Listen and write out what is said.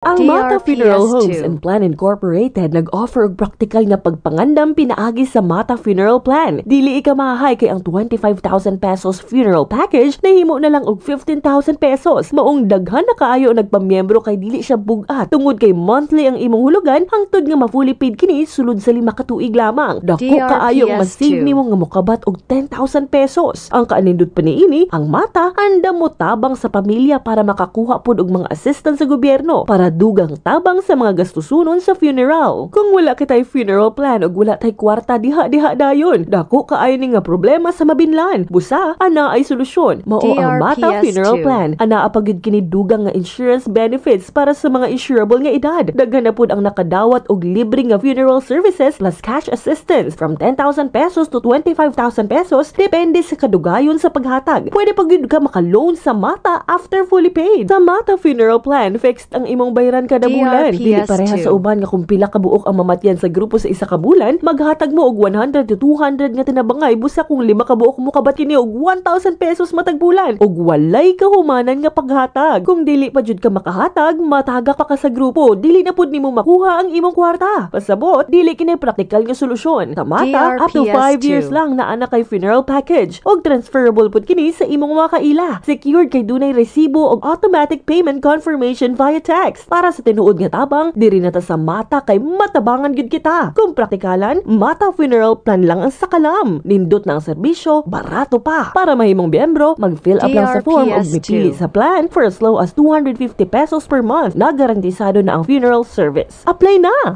Ang Mata Funeral DRPS2. Homes and Plan Incorporated nag-offer og praktikal nga pagpangandam pinaagi sa Mata Funeral Plan. Dili mahay kay ang 25,000 pesos funeral package na himo na lang og 15,000 pesos. Maong daghan na kaayo nagpamiyembro kay dili siya bugat. Tungod kay monthly ang imong hulugan hangtod nga ma-fully paid kini sulod sa lima ka tuig lamang. Dako kaayo ang DRPS2. nimo nga mokabat og 10,000 pesos. Ang kaanindot pa niini, ang Mata anda mo tabang sa pamilya para makakuha pod og mga assistance sa gobyerno para dugang tabang sa mga gastusunon sa funeral. Kung wala kitay funeral plan ug wala tay kwarta diha-diha dayon, dako kaayo ni nga problema sa mabinlan. Busa, ana ay solusyon. Mao ang Mata DRPS2. Funeral Plan. Ana apagid kini dugang nga insurance benefits para sa mga insurable nga edad. Daghan na pod ang nakadawat og libre nga funeral services plus cash assistance from 10,000 pesos to 25,000 pesos depende sa kadugayon sa paghatag. Pwede pag yun ka maka-loan sa Mata after fully paid. Sa Mata Funeral Plan, fixed ang imong bayaran kada bulan. Dili DRPS2. pareha sa uban nga kung pila ka buok ang mamatyan sa grupo sa isa ka bulan, maghatag mo og 100 to 200 nga tinabangay busa kung lima ka buok mo kabat kini og 1,000 pesos matag bulan. Og walay kahumanan nga paghatag. Kung dili pa jud ka makahatag, mataga pa ka sa grupo. Dili na pud nimo makuha ang imong kwarta. Pasabot, dili kini praktikal nga solusyon. Sa mata, up to 5 DRPS2. years lang na anak kay funeral package. Og transferable pud kini sa imong mga kaila. Secured kay dunay resibo og automatic payment confirmation via text. Para sa tinuod nga tabang, diri na ta sa mata kay matabangan gid kita. Kung praktikalan, mata funeral plan lang ang sakalam. Nindot na ang serbisyo, barato pa. Para mahimong miyembro, mag-fill up lang sa form DRPS2. mipili sa plan for as low as 250 pesos per month. Nagarantisado na ang funeral service. Apply na!